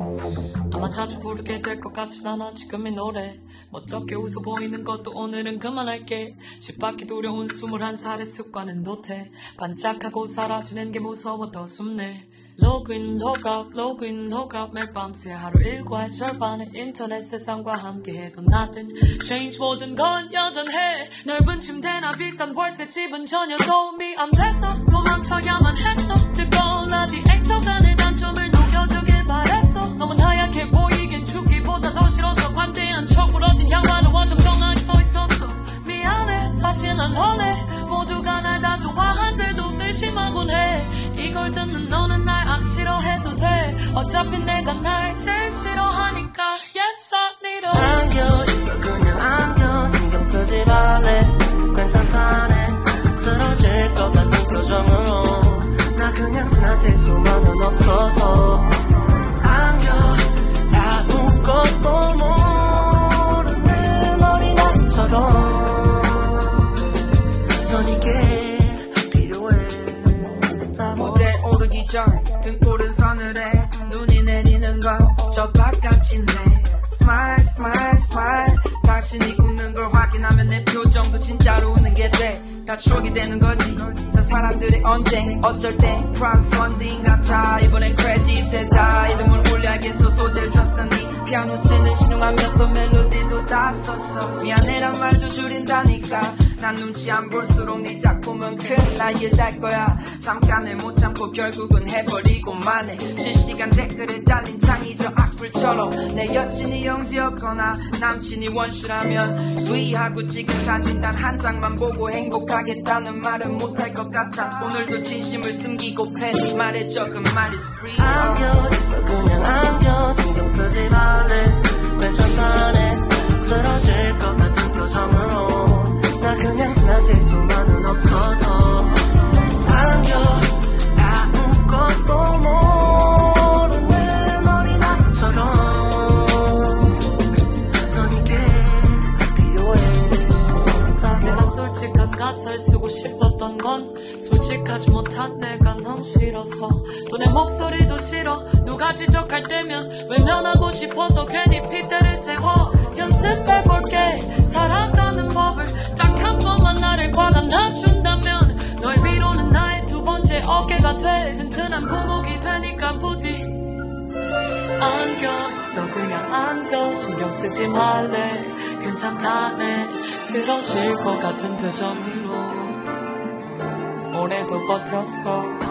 난 자주 부르게 될 것 같진 않아 지금 이 노래. 멋쩍게 웃어 보이는 것도 오늘은 그만할게. 집 밖이 두려운 21살의 습관은 도태. 반짝하고 사라지는 게 무서워 더 숨네. 로그인 로그아웃 로그인 로그아웃 매일 밤새 하루 일과의 절반을 인터넷 세상과 함께해도 nothing change. 모든 건 여전해. 넓은 침대나 비싼 월세 집은 전혀 도움이 안 돼서 도망쳐야만 했어. 뜨거운 라디에이터가 내 난 원해 모두가 날 다 좋아한데도 의심하곤 해. 이걸 듣는 너는 날 안 싫어해도 돼. 어차피 내가 날 제일 싫어하니까. Yes I need a 안겨 있어 그냥 안겨. 신경 쓰지 말래. 괜찮다네. 쓰러질 것 같은 표정으로. 나 그냥 지나칠 수만은 없어서 전 등골은 서늘해. 눈이 내리는 건 저 바깥인데 smile smile smile 당신이 웃는 걸 확인하면 내 표정도 진짜로 웃는 게 되다 추억이 되는 거지. 저 사람들이 언제 어쩔 때 crowdfunding 같아. 이번엔 크레딧에 다 이름을 올려야겠어. 소재를 줬으니 피아노 치는 시늉하면서 멜로디도 다 썼어. 미안해란 말도 줄인다니까 난 눈치 안 볼수록 네 작품은 큰 나이에 달 거야. 잠깐을 못 참고 결국은 해버리고 만 해 실시간 댓글에 달린 창의적 악플처럼 내 여친이 영지였거나 남친이 원슈라면 V 하고 찍은 사진 단 한 장만 보고 행복하겠다는 말은 못할 것 같아. 오늘도 진심을 숨기고 팬이 말해줘. 그말 is free. 안겨 있어 그냥 안겨 신경 쓰지 말래 싶었던 건 솔직하지 못한 내가 너무 싫어서. 또 내 목소리도 싫어. 누가 지적할 때면 외면하고 싶어서 괜히 핏대를 세워. 연습해볼게. 살아가는 법을 딱 한 번만 나를 과감놔준다면 널 위로는 나의 두 번째 어깨가 돼. 튼튼한 부목이 되니까 부디. 안겨 있어. 그냥 안겨 신경 쓰지 말래. 괜찮다네. 쓰러질 것 같은 표정으로 오래도 버텼어